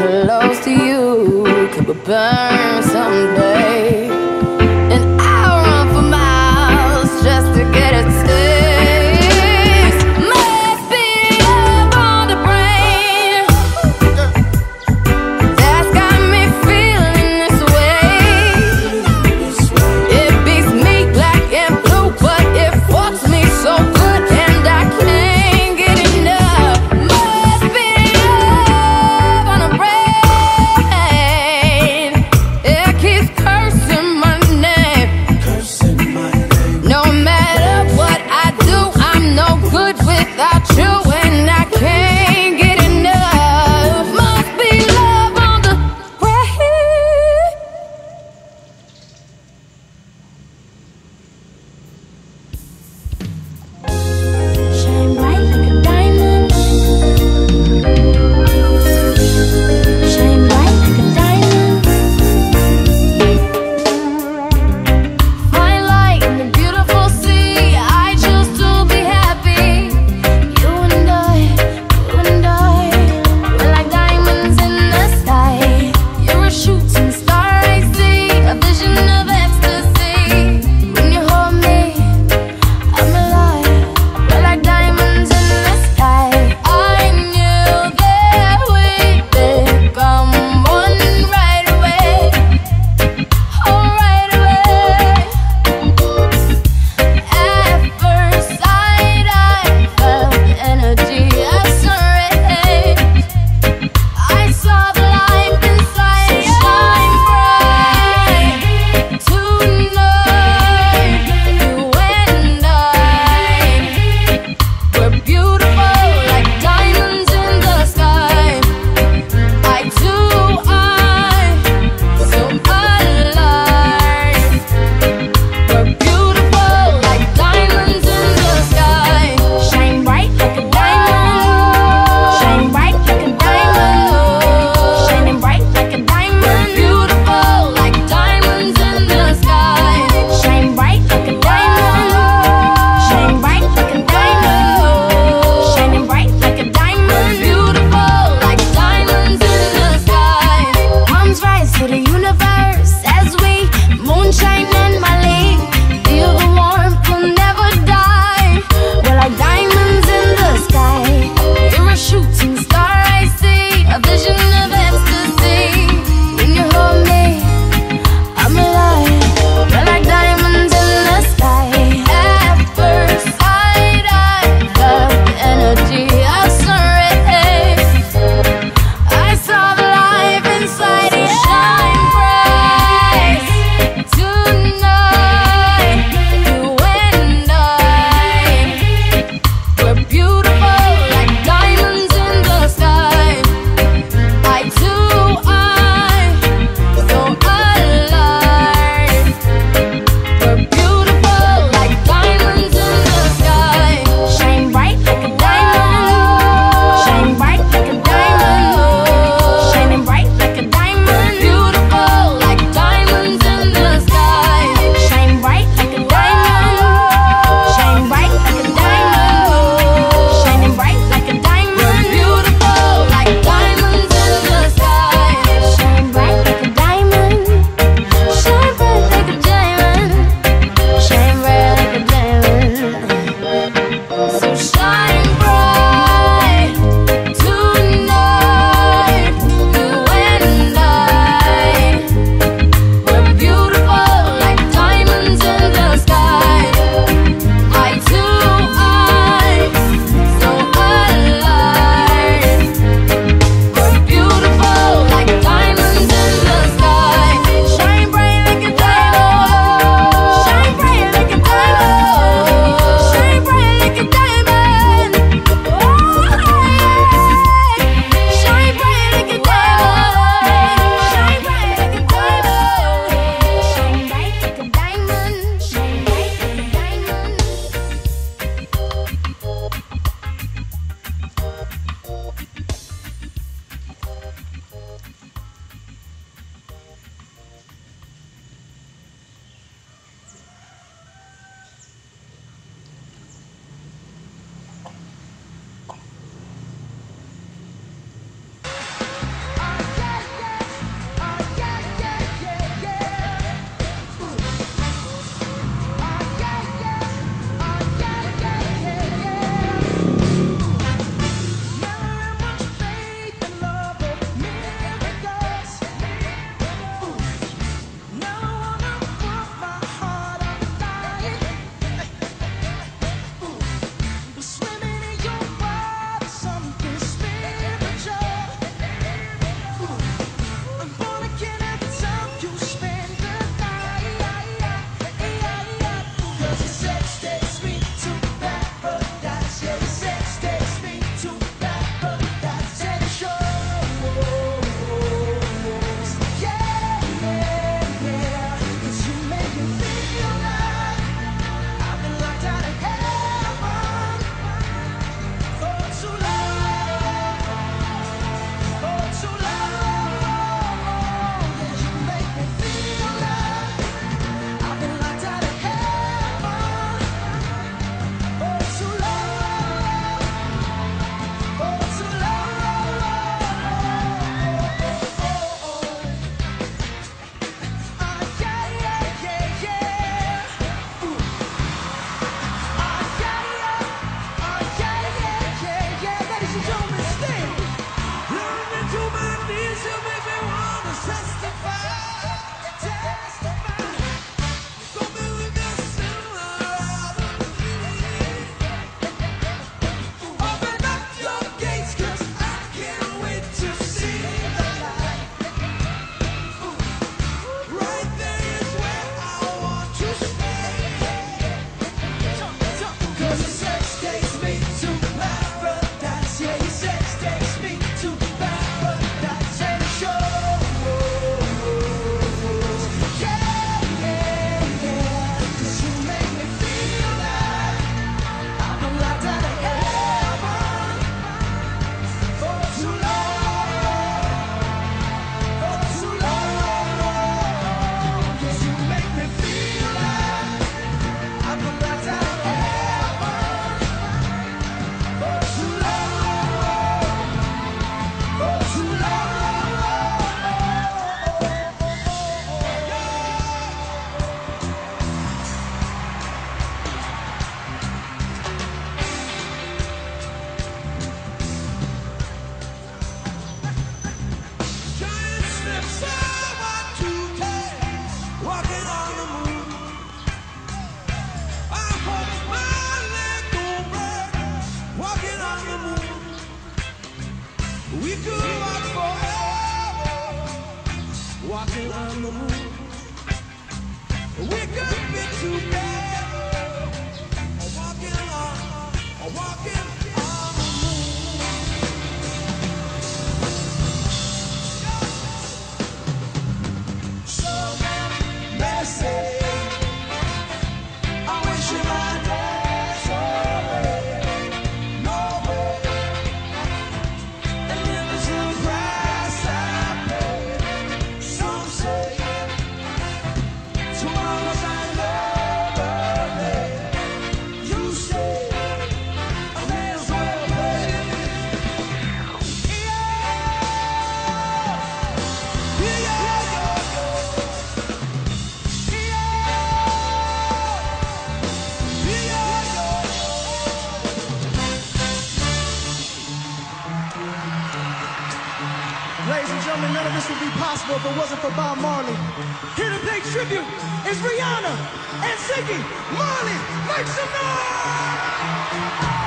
close to you. Could burn. that We forever, walking around the moon. We could be together, and Ziggy Marley. Make some noise!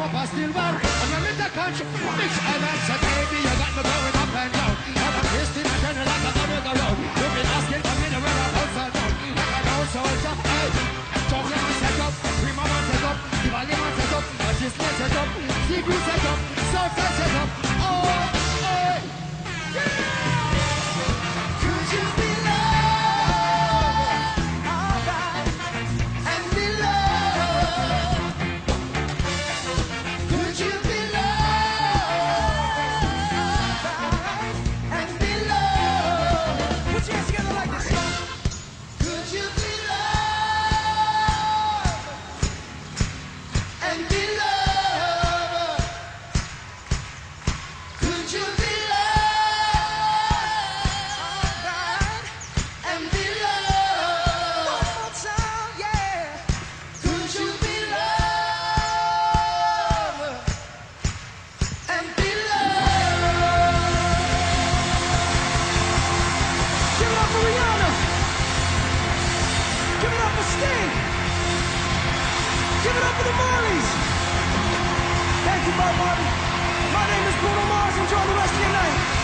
Up a still one. And when me take control, Miss Evans said, baby, you got me going up and down. I'm a Christian, I turn like a with the road. You've been asking for me to wear a house and down. Like a down soldier, hey. Chocolate man set up, Prima man set up, Diwali man set up, Disney set up, Secret set up, Surfer set up. Oh, hey. Could Give it up for the Marleys. Thank you, Bob. My name is Bruno Mars. Enjoy the rest of your night.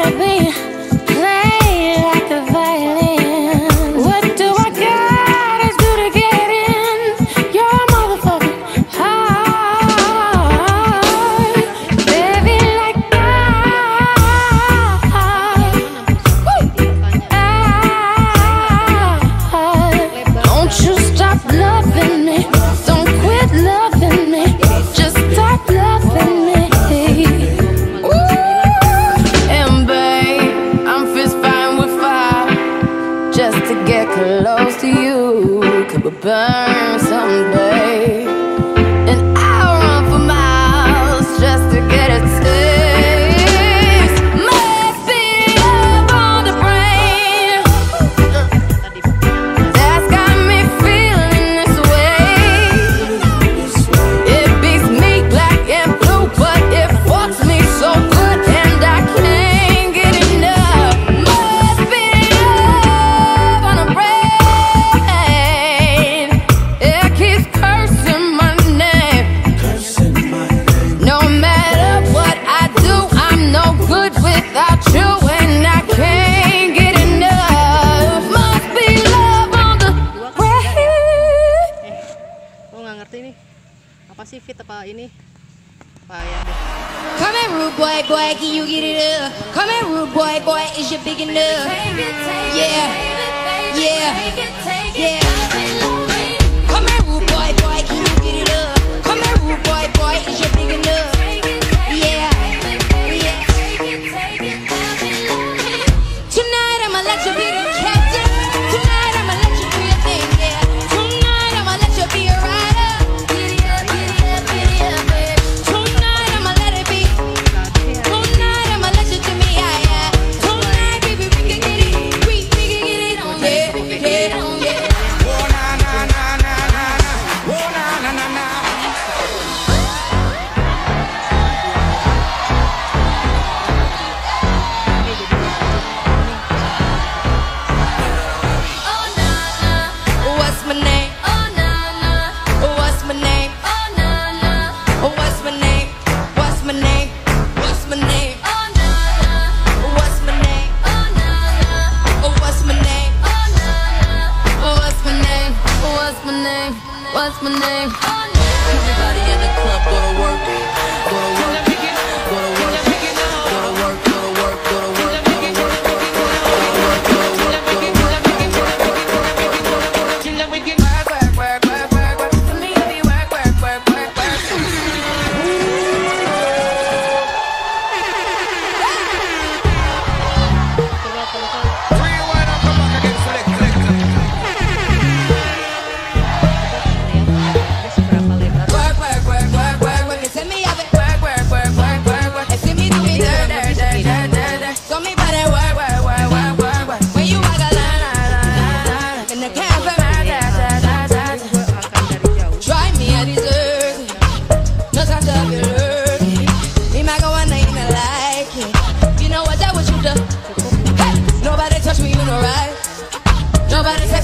gotta be. Come here, rude boy, boy, can you get it up? Come here, rude boy, boy, is your big enough? Take it, take yeah, it, baby, yeah, take it, take yeah. Come here, rude boy, boy, can you get it up? Come here, rude boy, boy, is your big enough?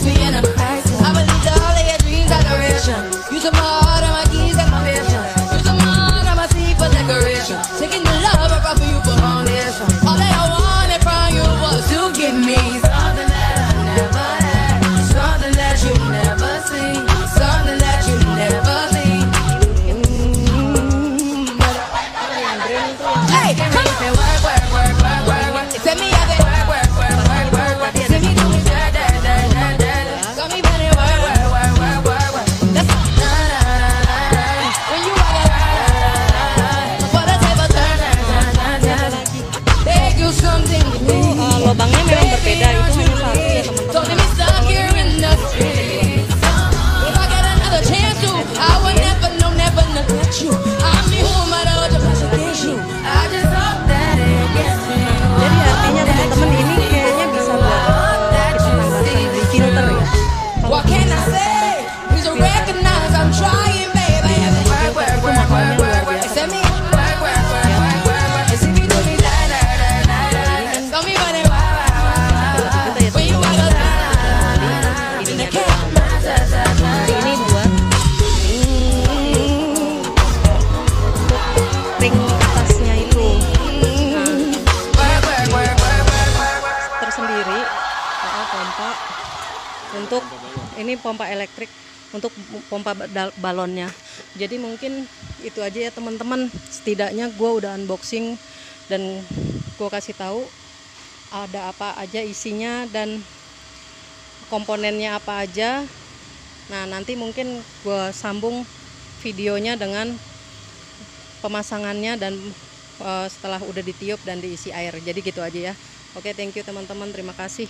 me in a crisis. I believe all of your dreams are the reason. You took my heart and my pompa untuk ini pompa elektrik untuk pompa balonnya. Jadi mungkin itu aja ya teman-teman. Setidaknya gue udah unboxing dan gue kasih tahu ada apa aja isinya dan komponennya apa aja. Nah nanti mungkin gue sambung videonya dengan pemasangannya dan eh, setelah udah ditiup dan diisi air. Jadi gitu aja ya. Oke, thank you teman-teman. Terima kasih.